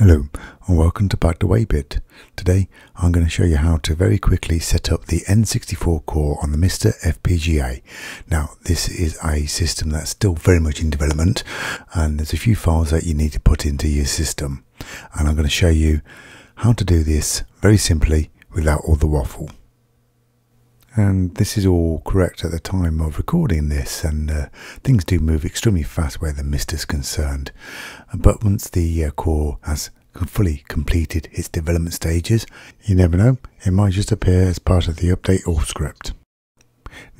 Hello and welcome to Back to 8-bit. Today I'm going to show you how to very quickly set up the N64 core on the MiSTer FPGA. Now this is a system that's still very much in development and there's a few files that you need to put into your system and I'm going to show you how to do this very simply without all the waffle and this is all correct at the time of recording this and uh, things do move extremely fast where the MiSTer is concerned. But once the uh, core has fully completed its development stages you never know it might just appear as part of the update_all script.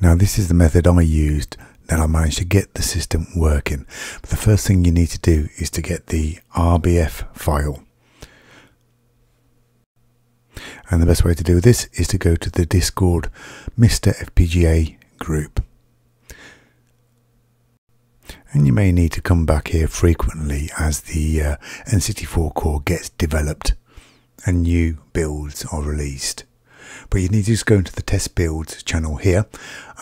Now this is the method I used that I managed to get the system working. But the first thing you need to do is to get the RBF file and the best way to do this is to go to the Discord MiSTer FPGA group. And you may need to come back here frequently as the uh, N64 core gets developed and new builds are released. But you need to just go into the test builds channel here,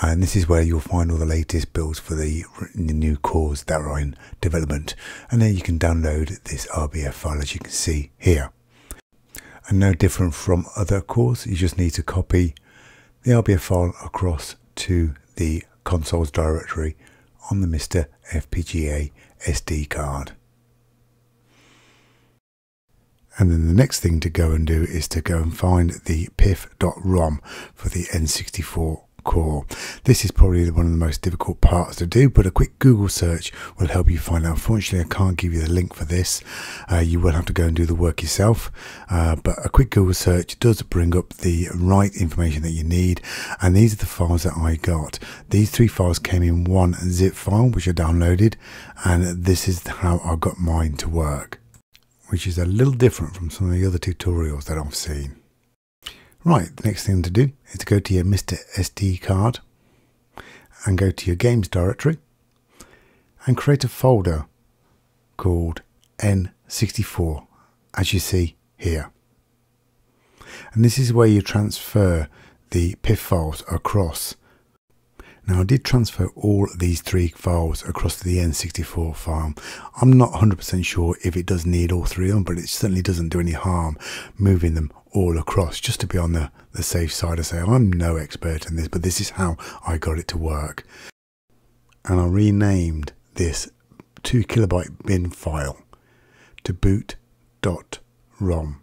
and this is where you'll find all the latest builds for the, the new cores that are in development. And then you can download this RBF file as you can see here and no different from other cores. You just need to copy the RBF file across to the consoles directory on the MiSTer FPGA SD card. And then the next thing to go and do is to go and find the pif.rom for the N64 core. This is probably one of the most difficult parts to do, but a quick Google search will help you find out. Unfortunately, I can't give you the link for this. Uh, you will have to go and do the work yourself, uh, but a quick Google search does bring up the right information that you need, and these are the files that I got. These three files came in one zip file, which I downloaded, and this is how I got mine to work, which is a little different from some of the other tutorials that I've seen. Right, the next thing to do is to go to your MiSTer SD card and go to your games directory and create a folder called N64 as you see here. And this is where you transfer the PIF files across now I did transfer all these three files across to the N64 file. I'm not 100% sure if it does need all three of them, but it certainly doesn't do any harm moving them all across just to be on the, the safe side. I say I'm no expert in this, but this is how I got it to work. And I renamed this 2 kilobyte bin file to boot.rom.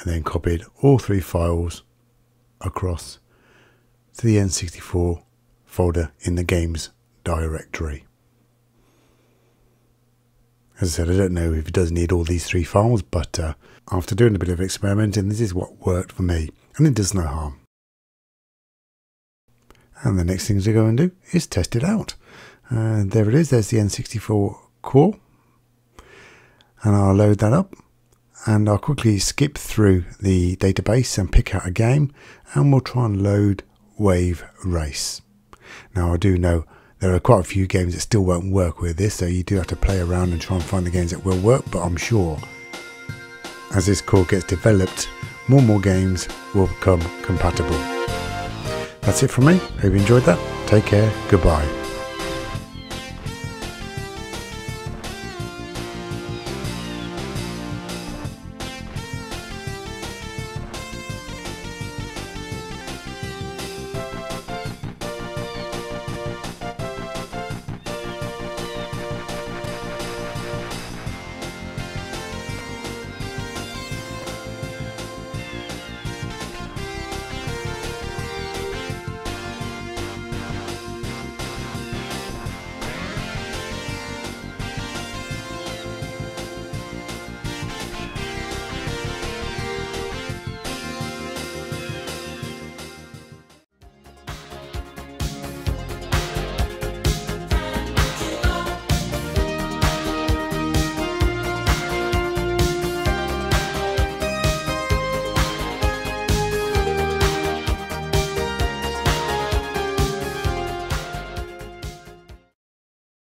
and then copied all three files across to the N64 folder in the games directory. As I said, I don't know if it does need all these three files, but uh, after doing a bit of experimenting, this is what worked for me, and it does no harm. And the next thing to go and do is test it out. Uh, there it is, there's the N64 core, and I'll load that up and I'll quickly skip through the database and pick out a game and we'll try and load Wave Race. Now I do know there are quite a few games that still won't work with this so you do have to play around and try and find the games that will work but I'm sure as this core gets developed more and more games will become compatible. That's it from me. Hope you enjoyed that. Take care. Goodbye.